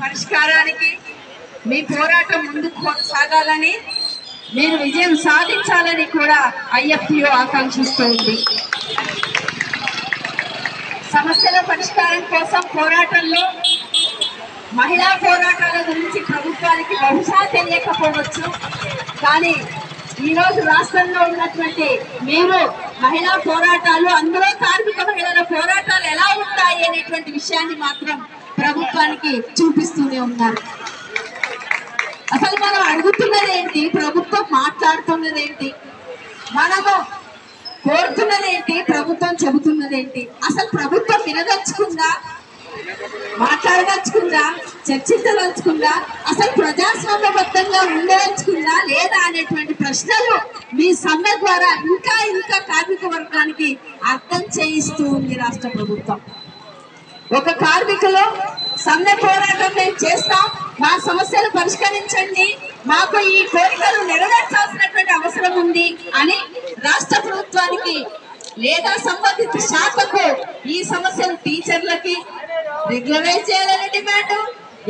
పరిష్కారానికి మీ పోరాటం ముందుకు కొనసాగాలని మీరు విజయం సాధించాలని కూడా ఐఎఫ్టిఓ ఆకాంక్షిస్తోంది సమస్యల పరిష్కారం కోసం పోరాటంలో మహిళా పోరాటాల గురించి ప్రభుత్వానికి బహుశా తెలియకపోవచ్చు. కానీ ఈరోజు రాష్ట్రంలో ఉన్నటువంటి మీరు మహిళా పోరాటాలు అందులో కార్మిక మహిళల పోరాటాలు ఎలా ఉంటాయి అనేటువంటి విషయాన్ని మాత్రం ప్రభుత్వానికి చూపిస్తూనే ఉన్నారు. అసలు మనం అడుగుతున్నది ఏంటి? ప్రభుత్వం మాట్లాడుతున్నది ఏంటి? మనము కోరుతున్నది ఏంటి? ప్రభుత్వం చెబుతున్నది ఏంటి? అసలు ప్రభుత్వం వినదలుచుకుందా? మాట్లాడదలుచుకుందా? చర్చించదలుచుకుందా? అసలు ప్రజాస్వామ్యబద్ధంగా ఉండదలుచుకుందా లేదా అనేటువంటి ప్రశ్నలు మీ సమ్మె ద్వారా ఇంకా ఇంకా కార్మిక వర్గానికి అర్థం చేయిస్తూ ఉంది రాష్ట్ర ప్రభుత్వం. ఒక కార్మికులు సమ్మె పోరాటం మేము చేస్తాం. మా సమస్యలు పరిష్కరించండి. మాకు ఈ కోరికలు నెరవేర్చాల్సినటువంటి అవసరం ఉంది అని రాష్ట్ర ప్రభుత్వానికి లేదా సంబంధిత శాఖకు ఈ సమస్యలు టీచర్లకి రెగ్యులరైజ్ చేయాలని డిమాండ్.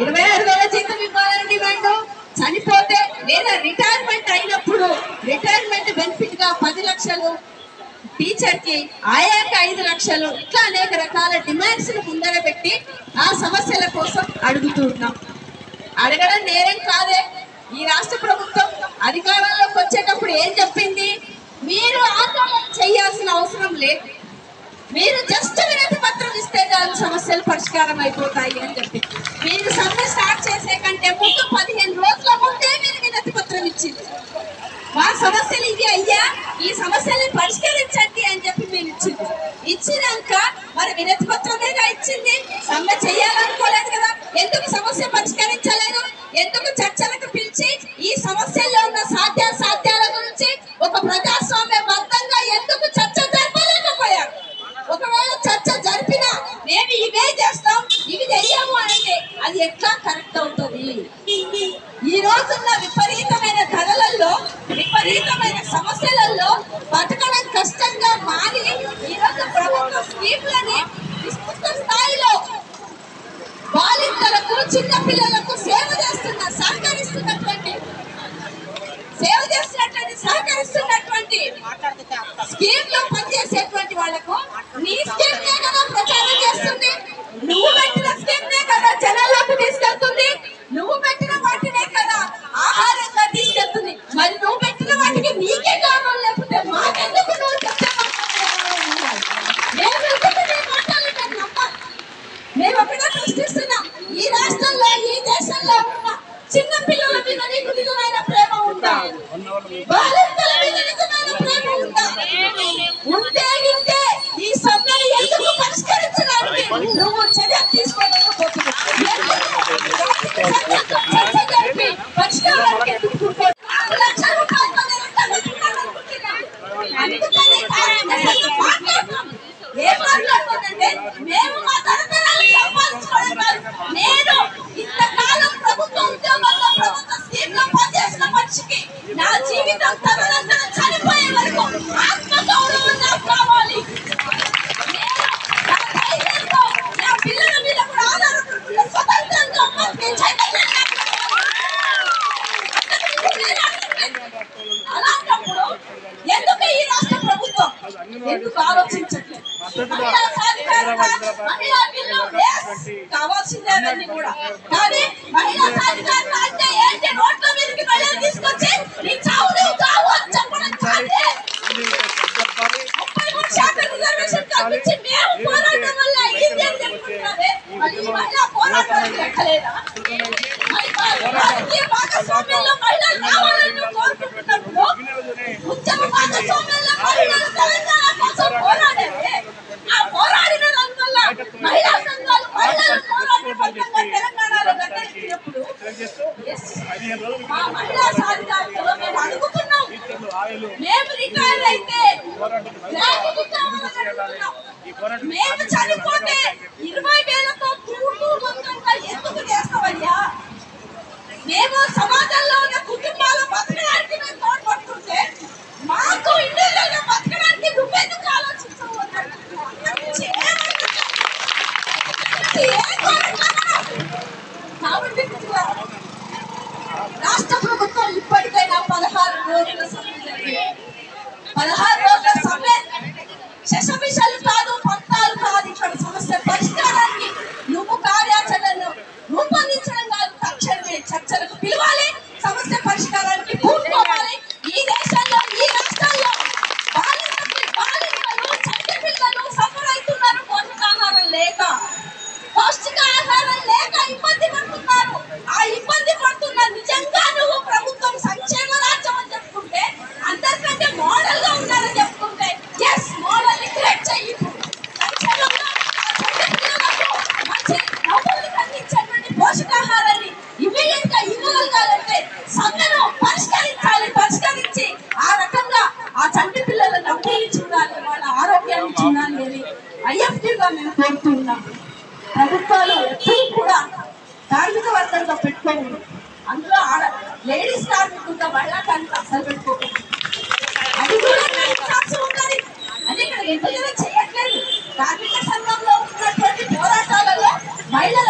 ఇరవై ఆరు వేల జీతం ఇవ్వాలని డిమాండ్. చనిపోతే లేదా రిటైర్మెంట్ అయినప్పుడు రిటైర్మెంట్ బెనిఫిట్గా పది లక్షలు టీచర్కి ఆయాకి ఐదు లక్షలు ఇట్లా అనేక రకాల డిమాండ్స్ కోసం అడుగుతున్నాం అడగడం నేరం కాదే. ఈ రాష్ట్ర ప్రభుత్వం అధికారంలోకి వచ్చేటప్పుడు ఏం చెప్పింది? మీరు ఆందోళన చేయాల్సిన అవసరం లేదు. మీరు జస్ట్ వినతి పత్రం ఇస్తే చాలు సమస్యలు పరిష్కారం అయిపోతాయి అని చెప్పి. మీరు సమ్మె స్టార్ట్ చేసే కంటే ముందు పదిహేను రోజుల ముందే మీరు వినతి పత్రం ఇచ్చింది. మా సమస్యలు ఇవి అయ్యా. ఈ సమస్యల్ని పరిష్కరించండి అని చెప్పి మీరు ఇచ్చింది. ఇచ్చినాక మరి వినతి పత్రమేగా ఇచ్చింది? సమ్మె చేయాలని ఎందుకు సమస్య పరిష్కరించలేదు? ఎందుకు చర్చలకు పిలిచి ఈ సమస్యల్లో ఉన్న సాధ్యాసాధ్యాల గురించి ఒక ప్రజాస్వామ్య బద్దంగా ఎందుకు చర్చ జరపలేకపోయారు? ఒకవేళ చర్చ జరిపినా మేము ఇవే చేస్తాం ఇవి చెయ్యము అంటే అది ఎట్లా కరెక్ట్ అవుతుంది? ఈ రోజున్న విపరీతమైన ధరలలో విపరీతమైన సమస్యలలో బతకడం చిన్న పిల్లలకు సేవ చేస్తున్న సహకరిస్తున్నటువంటి సేవ చేస్తున్నటువంటి సహకరిస్తున్నటువంటి స్కీమ్లో పనిచేసేటువంటి వాళ్ళకు 我我我说我天天 ఎందుకు ఆలోచించట్లేదు? కావాల్సిందే కూడా. కానీ మహిళా సాధికారత అంటే ఏంటి పోరాడే ఫలితంగా తెలంగాణలో గద్దెక్కినప్పుడు మేము కోరుతున్నాం ప్రభుత్వాలు ఎప్పుడూ కూడా కార్మిక వర్గంగా పెట్టుకోండి అందులో ఆడ లేడీస్ కార్మికులుగా మహిళా కార్మికులు అసలు పెట్టుకోకూడదు. అది కూడా ఉండాలి ఇక్కడ చేయట్లేదు. కార్మిక సంఘంలో ఉన్నటువంటి పోరాటాలలో మహిళల